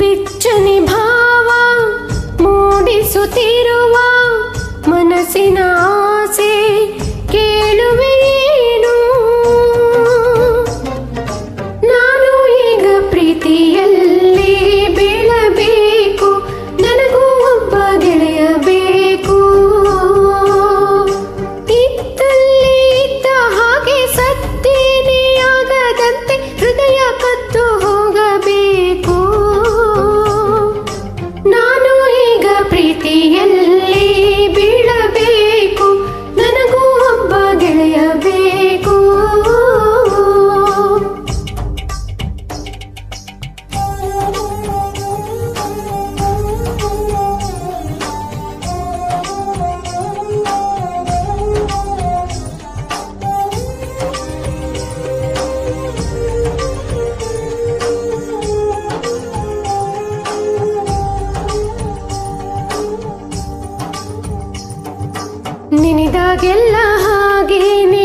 ಬಿಚ್ಚನೆ ಭಾವ ಮೂಡಿಸುತ್ತಿರುವ ಮನಸ್ಸಿನ ಪ್ರೀತಿಯಲ್ಲಿ ಬೆಳಬೇಕು, ನನಗೂ ಒಬ್ಬ ಗೆಳೆಯ ಬೇಕು. ಇತ್ತಲ್ಲಿ ಇದ್ದ ಹಾಗೆ ಸತ್ತೇನೆ ಆಗದಂತೆ ಹೃದಯ ಕದ್ದು ಹೋಗಬೇಕು. ನಾನು ಈಗ ಪ್ರೀತಿಯಲ್ಲಿ ನಿನಿದಾಗೆಲ್ಲ ಹಾಗೇನೆ.